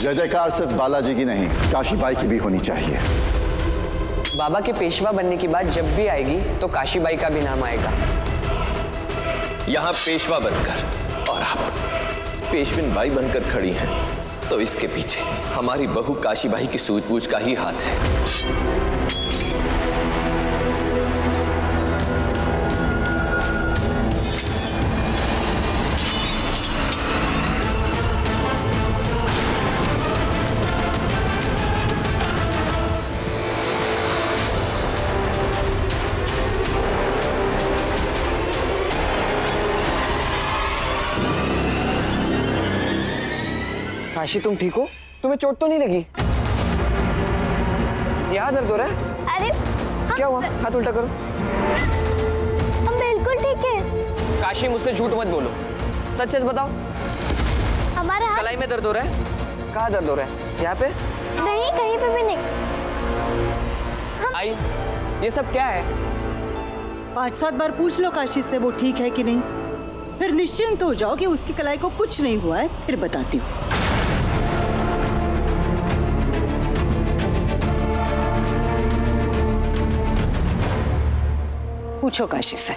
जय जयकार सिर्फ़ बालाजी की नहीं काशीबाई की भी होनी चाहिए। बाबा के पेशवा बनने की बात जब भी आएगी तो काशीबाई का भी नाम आएगा। यहाँ पेशवा बनकर और आप पेशविन बाई बनकर खड़ी हैं तो इसके पीछे हमारी बहू काशीबाई की सूझबूझ का ही हाथ है। काशी तुम ठीक हो? तुम्हें चोट तो नहीं लगी? यहाँ दर्द हो रहा है अरे हम क्या हुआ? हाथ उल्टा करो। हम बिल्कुल ठीक है। काशी मुझसे झूठ मत बोलो। सच सच बताओ। हमारा हाथ कलाई में दर्द हो रहा है? कहाँ दर्द हो रहा है? यहाँ पे? नहीं कहीं पे भी नहीं। आई ये सब क्या है? पाँच सात बार पूछ लो काशी से वो ठीक है कि नहीं। फिर निश्चिंत हो जाओ कि उसकी कलाई को कुछ नहीं हुआ है फिर बताती हूँ। पूछो काशी से।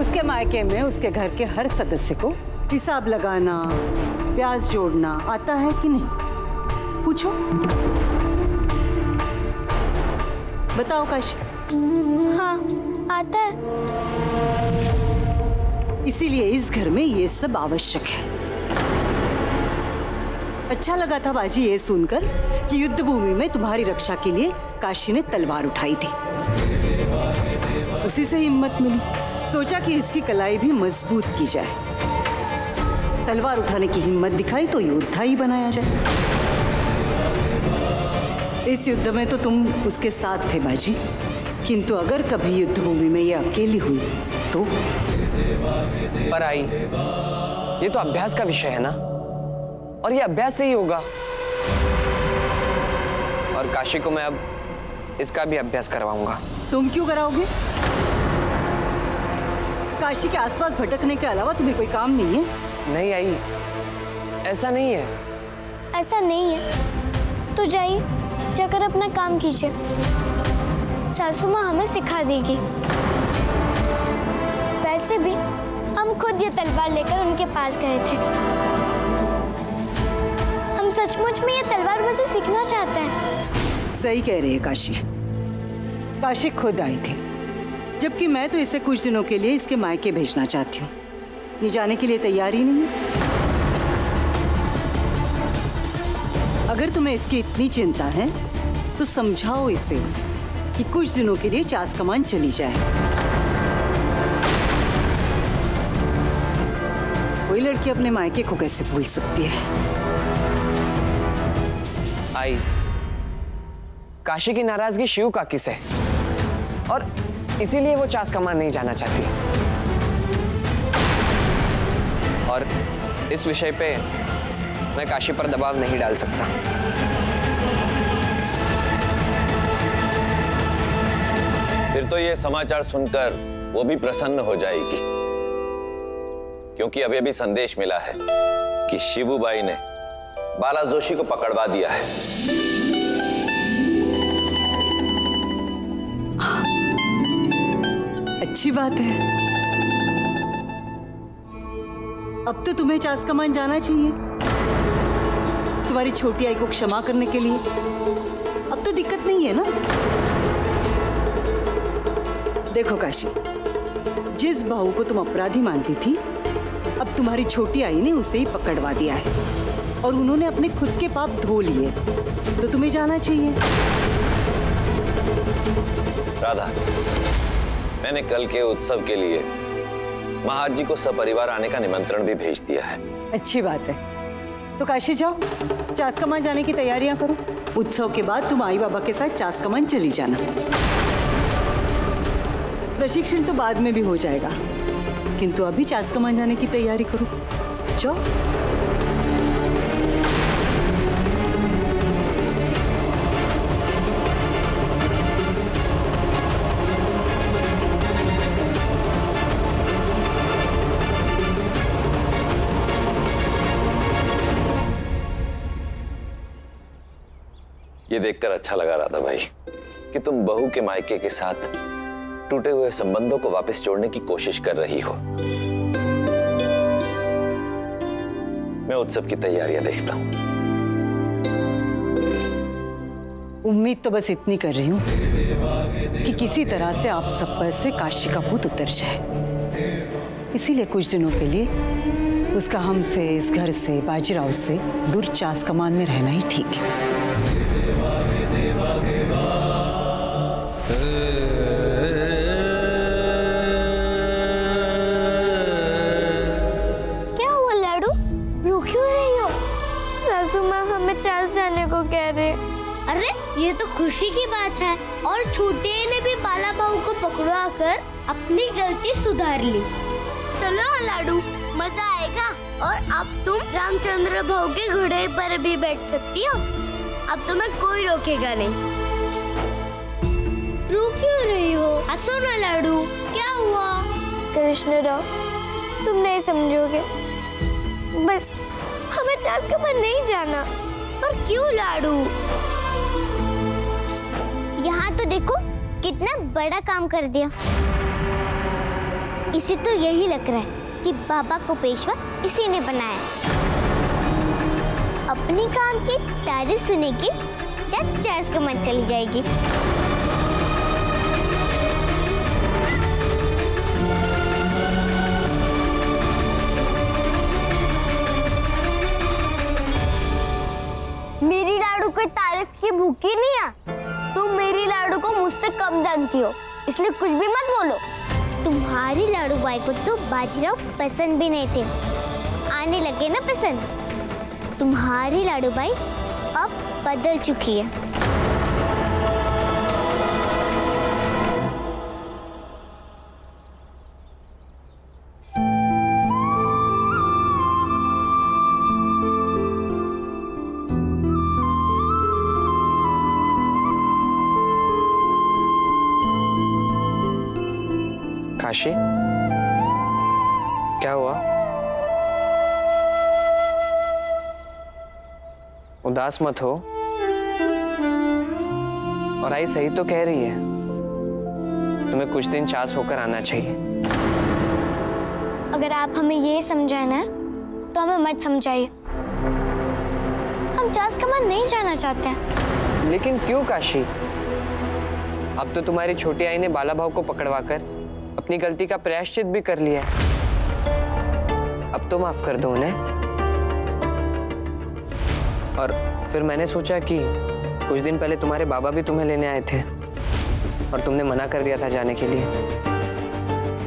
उसके मायके में उसके घर के हर सदस्य को हिसाब लगाना ब्याज जोड़ना आता है कि नहीं? पूछो। बताओ काशी। हाँ आता है। इसीलिए इस घर में ये सब आवश्यक है। अच्छा लगा था बाजी ये सुनकर कि युद्ध भूमि में तुम्हारी रक्षा के लिए काशी ने तलवार उठाई थी। उसी से हिम्मत मिली। सोचा कि इसकी कलाई भी मज़बूत की जाए। तलवार उठाने की हिम्मत दिखाई तो योद्धा ही बनाया जाए। इस युद्ध में तो तुम उसके साथ थे बाजी। किंतु अगर कभी युद्ध भूमि में ये अकेली हुई तो? पर आई। ये तो अभ्यास का विषय है ना? और ये अभ्यास से ही होगा। और काशी को मैं अब इसका भी अभ्यास करवाऊँगा। तुम क्यों कराओगे? काशी के आसपास भटकने के अलावा तुम्हें कोई काम नहीं है? नहीं आई। ऐसा नहीं है। ऐसा नहीं है। तो जाइए जाकर अपना काम कीजिए। सासू माँ हमें सिखा देगी। वैसे भी हम खुद ये तलवार लेकर उनके पास गए थे। हम सचमुच में ये तलवार वैसे सीखना चाहते हैं। सही कह रही है काशी। काशी खुद आई थी। जबकि मैं तो इसे कुछ दिनों के लिए इसके मायके भेजना चाहती हूँ। ये जाने के लिए तैयार ही। नहीं अगर तुम्हें इसकी इतनी चिंता है तो समझाओ इसे कि कुछ दिनों के लिए चास कमान चली जाए। कोई लड़की अपने मायके को कैसे भूल सकती है? आई, काशी की नाराज़गी शिव काकी से और इसीलिए वो चास कमान नहीं जाना चाहती। और इस विषय पे मैं काशी पर दबाव नहीं डाल सकता। फिर तो ये समाचार सुनकर वो भी प्रसन्न हो जाएगी। क्योंकि अभी अभी संदेश मिला है कि शिवुबाई ने बाला जोशी को पकड़वा दिया है। अच्छी बात है। अब तो तुम्हें चास कमान जाना चाहिए। तुम्हारी छोटी आई को क्षमा करने के लिए। अब तो दिक्कत नहीं है ना? देखो काशी, जिस बहू को तुम अपराधी मानती थी, अब तुम्हारी छोटी आई ने उसे ही पकड़वा दिया है। और उन्होंने अपने खुद के पाप धो लिए। तो तुम्हें जाना चाहिए। राधा मैंने कल के उत्सव के लिए महाज जी को सपरिवार आने का निमंत्रण भी भेज दिया है। अच्छी बात है। तो काशी जाओ, चास कमान जाने की तैयारियाँ करो। उत्सव के बाद तुम आई बाबा के साथ चास कमान चली जाना। प्रशिक्षण तो बाद में भी हो जाएगा। किंतु अभी चास कमान जाने की तैयारी करो। जाओ। ये देखकर अच्छा लगा रहा था भाई, कि तुम बहू के मायके के साथ टूटे हुए संबंधों को वापस जोड़ने की कोशिश कर रही हो। मैं उत्सव की तैयारियाँ देखता हूँ। उम्मीद तो बस इतनी कर रही हूँ कि किसी तरह से आप सब पर से काशी का भूत उतर जाए। इसीलिए कुछ दिनों के लिए उसका हमसे, इस घर से, बाजीराव से दूर चास कमान में रहना ही ठीक है। खुशी की बात है और छोटे ने भी बाला बहू को पकड़वा कर अपनी गलती सुधार ली। चलो हाँ, लाडू मज़ा आएगा और अब तुम रामचंद्र भाऊ के घोड़े पर भी बैठ सकती हो। अब तुम्हें कोई रोकेगा नहीं। रो क्यों रही हो? हंसो ना लाडू क्या हुआ? कृष्ण राव तुम नहीं समझोगे। बस हमें चास के पर नहीं जाना। पर क्यों लाडू? यहाँ तो देखो, कितना बड़ा काम कर दिया। इसे तो यही लग रहा है कि बाबा को पेशवा इसी ने बनाया। अपने काम की तारीफ़ सुनेगी जब चैस को मन चली जाएगी। इसलिए कुछ भी मत बोलो। तुम्हारी लाडू बाई को तो बाजीराव पसंद भी नहीं थे। आने लगे ना पसंद? तुम्हारी लाडू बाई अब बदल चुकी है। काशी क्या हुआ? उदास मत हो। और आई सही तो कह रही है। तुम्हें कुछ दिन चास होकर आना चाहिए। अगर आप हमें ये समझाना तो हमें मत समझाइए। हम चास कमान नहीं जाना चाहते हैं। लेकिन क्यों काशी? अब तो तुम्हारी छोटी आई ने बाला भाव को पकड़वाकर अपनी गलती का प्रायश्चित भी कर लिया अब तो माफ़ कर दो उन्हें। और फिर मैंने सोचा कि कुछ दिन पहले तुम्हारे बाबा भी तुम्हें लेने आए थे और तुमने मना कर दिया था जाने के लिए।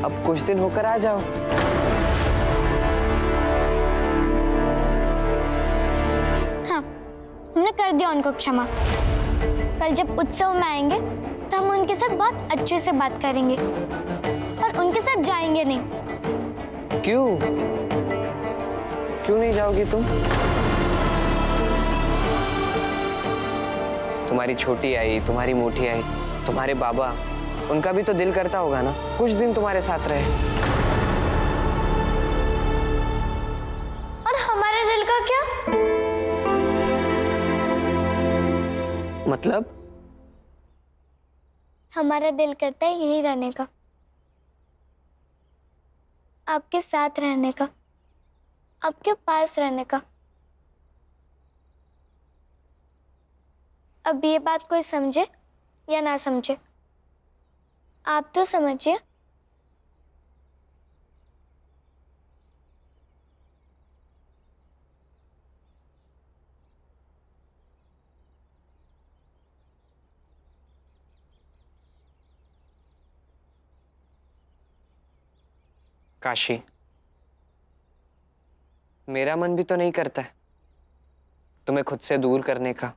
अब कुछ दिन होकर आ जाओ। हाँ हमने कर दिया उनको क्षमा। कल जब उत्सव में आएँगे तो हम उनके साथ बहुत अच्छे से बात करेंगे। उनके साथ जाएँगे नहीं। क्यों? क्यों नहीं जाओगी तुम? तुम्हारी छोटी आई तुम्हारी मोटी आई तुम्हारे बाबा उनका भी तो दिल करता होगा ना? कुछ दिन तुम्हारे साथ रहे। और हमारे दिल का क्या? मतलब? हमारा दिल करता है यही रहने का। आपके साथ रहने का, आपके पास रहने का। अब ये बात कोई समझे या ना समझे? आप तो समझिए। काशी। मेरा मन भी तो नहीं करता है तुम्हें खुद से दूर करने का।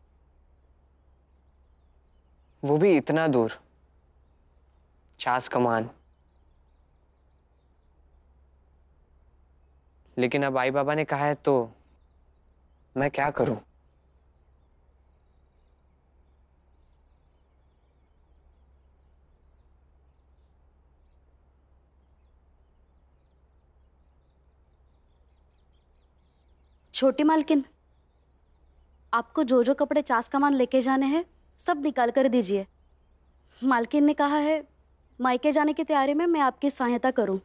वो भी इतना दूर। चास कमान। लेकिन अब आई बाबा ने कहा है तो मैं क्या करूँ? छोटी मालकिन, आपको जो जो कपड़े चास कमान लेके जाने हैं, सब निकाल कर दीजिए। मालकिन ने कहा है, मायके जाने की तैयारी में मैं आपकी सहायता करूँ।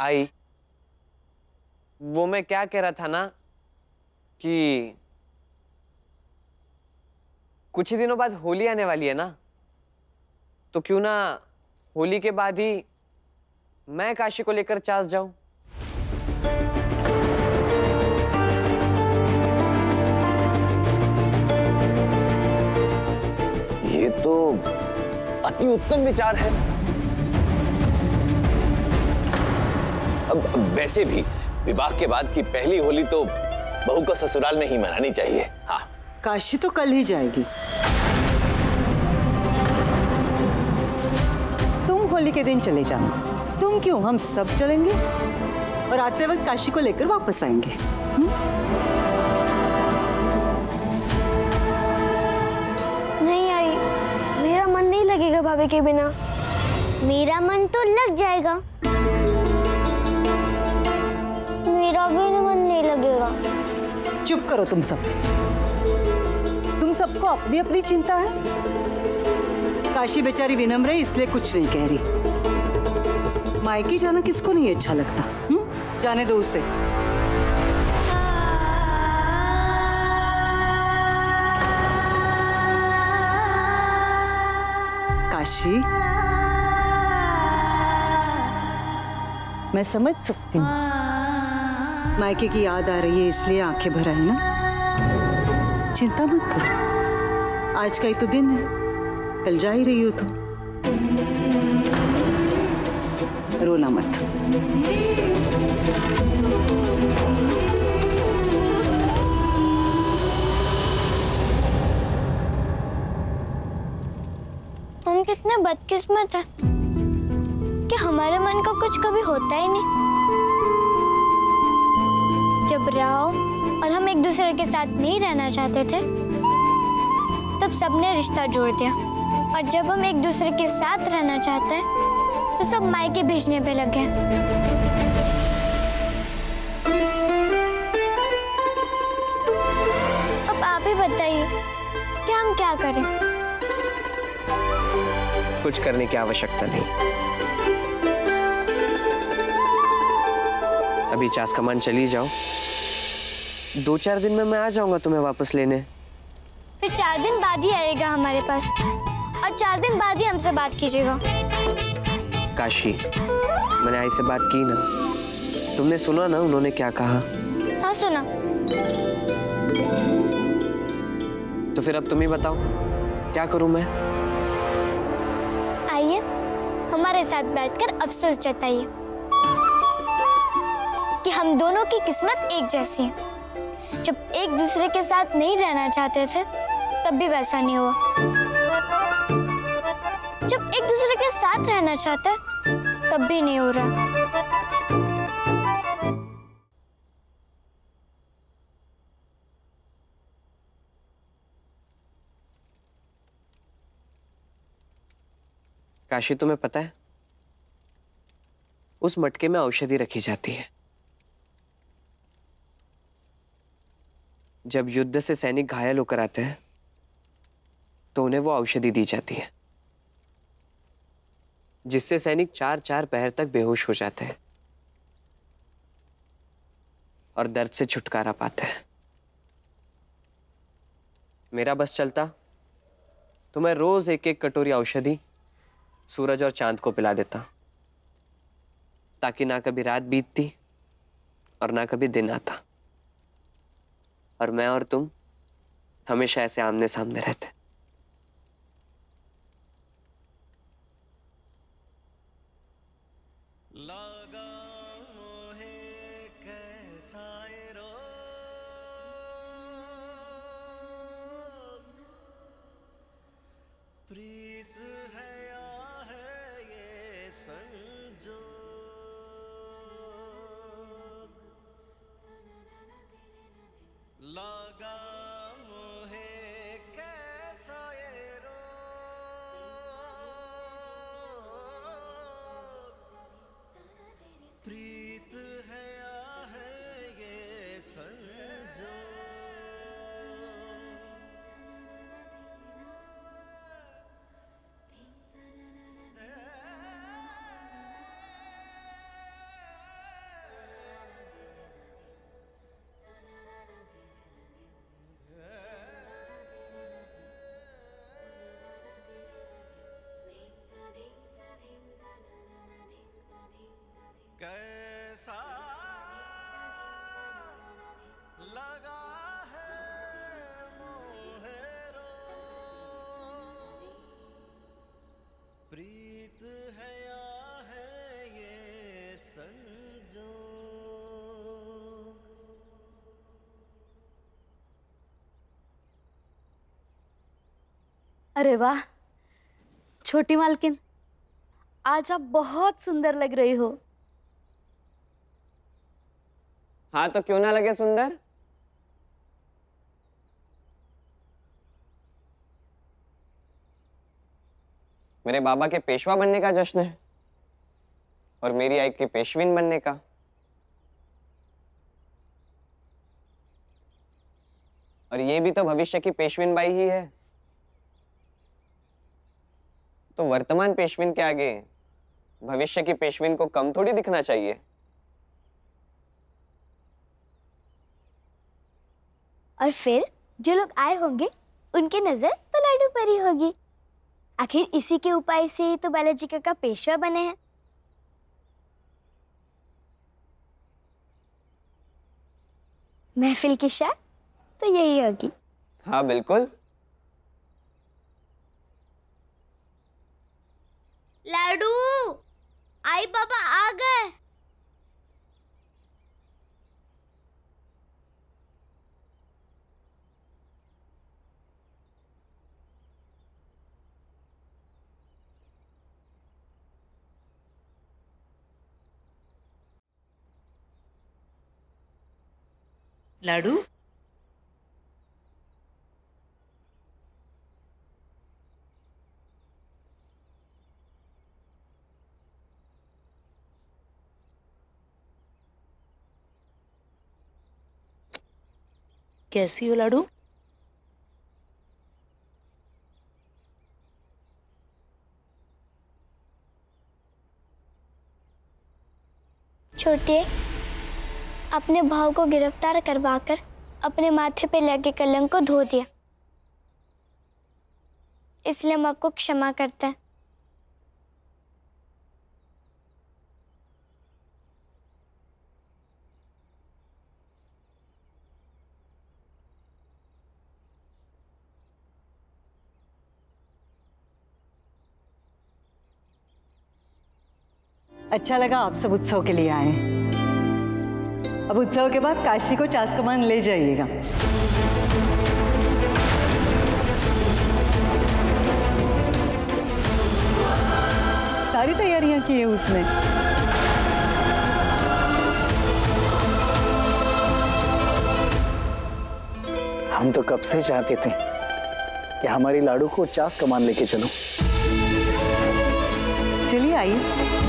आई। वो मैं क्या कह रहा था ना कि कुछ ही दिनों बाद होली आने वाली है ना तो क्यों ना होली के बाद ही मैं काशी को लेकर चास जाऊँ। ये तो अति उत्तम विचार है। वैसे भी विवाह के बाद की पहली होली तो बहू को ससुराल में ही मनानी चाहिए। हाँ। काशी तो कल ही जाएगी। तुम होली के दिन चले जाना। तुम क्यों? हम सब चलेंगे। और आते वक्त काशी को लेकर वापस आएँगे। हुँ? नहीं आई। मेरा मन नहीं लगेगा भाभी के बिना। मेरा मन तो लग जाएगा। चुप करो तुम सब। तुम सबको अपनी अपनी चिंता है? काशी बेचारी विनम्र है, इसलिए कुछ नहीं कह रही। मायके जाना किसको नहीं अच्छा लगता हुँ? जाने दो उसे। काशी? मैं समझ सकती हूँ। मायके की याद आ रही है, इसलिए आँखें भर आई ना। चिंता मत करो। आज का ही तो दिन है। कल जा ही रही हो तुम। रोना मत। हम कितने बदकिस्मत हैं कि हमारे मन का कुछ कभी होता ही नहीं। जब राव और हम एक दूसरे के साथ नहीं रहना चाहते थे, तब सबने रिश्ता जोड़ दिया। और जब हम एक दूसरे के साथ रहना चाहते हैं तो सब मायके भेजने पे लग गए। अब आप ही बताइए, कि हम क्या करें? कुछ करने की आवश्यकता नहीं। अभी चास कमान चली जाओ। दो चार दिन में मैं आ जाऊँगा तुम्हें वापस लेने। फिर चार दिन बाद ही आएगा हमारे पास। और चार दिन बाद ही हमसे बात कीजिएगा। काशी मैंने आई से बात की ना। तुमने सुना ना उन्होंने क्या कहा? हाँ सुना। तो फिर अब तुम ही बताओ क्या करूँ मैं? आइए हमारे साथ बैठकर अफसोस जताइए कि हम दोनों की किस्मत एक जैसी है। जब एक दूसरे के साथ नहीं रहना चाहते थे, तब भी वैसा नहीं हुआ। जब एक दूसरे के साथ रहना चाहते, तब भी नहीं हो रहा। काशी, तुम्हें पता है, उस मटके में औषधि रखी जाती है। जब युद्ध से सैनिक घायल होकर आते हैं तो उन्हें वो औषधि दी जाती है, जिससे सैनिक चार चार पहर तक बेहोश हो जाते हैं और दर्द से छुटकारा पाते हैं। मेरा बस चलता तो मैं रोज एक एक कटोरी औषधि सूरज और चाँद को पिला देता, ताकि ना कभी रात बीतती और ना कभी दिन आता। और मैं और तुम हमेशा ऐसे आमने सामने रहते। अरे वाह छोटी मालकिन आज आप बहुत सुंदर लग रही हो। हाँ तो क्यों ना लगे सुंदर? मेरे बाबा के पेशवा बनने का जश्न है और मेरी आई के पेशविन बनने का। और ये भी तो भविष्य की पेशविन बाई ही है। तो वर्तमान पेशविन के आगे भविष्य की पेशविन को कम थोड़ी दिखना चाहिए। और फिर जो लोग आए होंगे, उनकी नज़र पलाडू पर ही होगी। आखिर इसी के उपाय से ही तो बालाजी काका पेशवा बने हैं। महफिल की शान तो यही होगी। हाँ बिल्कुल। लाडू आई बाबा आ गए। लाडू कैसी हो लाडू? छोटे, अपने भाव को गिरफ़्तार करवाकर अपने माथे पे लगे कलंक को धो दिया। इसलिए हम आपको क्षमा करते हैं। अच्छा लगा आप सब उत्सव के लिए आए। अब उत्सव के बाद काशी को चास कमान ले जाइएगा। सारी तैयारियाँ की है उसने। हम तो कब से चाहते थे कि हमारी लाडू को चास कमान लेके चलो। चलिए आइए।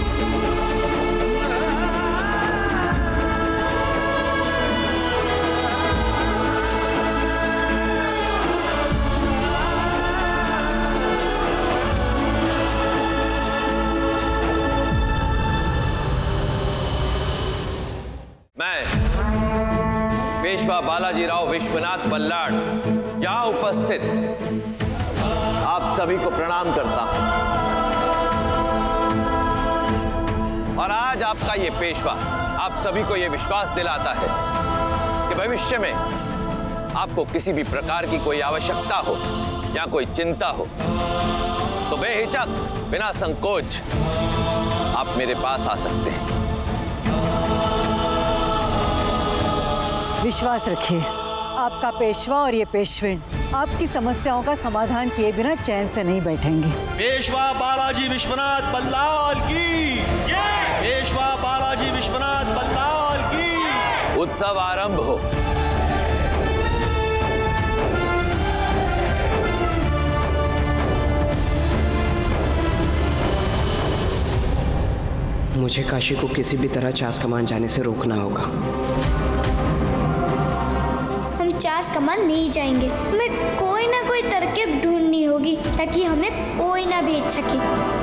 पेशवा बालाजी राव विश्वनाथ बल्लाड़ यहाँ उपस्थित। आप सभी को प्रणाम करता हूँ। और आज आपका ये पेशवा, आप सभी को ये विश्वास दिलाता है कि भविष्य में आपको किसी भी प्रकार की कोई आवश्यकता हो या कोई चिंता हो तो बेहिचक, बिना संकोच आप मेरे पास आ सकते हैं। विश्वास रखिए। आपका पेशवा और ये पेशविन आपकी समस्याओं का समाधान किए बिना चैन से नहीं बैठेंगे। पेशवा बालाजी विश्वनाथ बल्लाल की। पेशवा बालाजी विश्वनाथ बल्लाल की। उत्सव आरंभ हो। मुझे काशी को किसी भी तरह चास कमान जाने से रोकना होगा। कमान नहीं जाएँगे। हमें कोई ना कोई तरकीब ढूंढनी होगी ताकि हमें कोई ना भेज सके।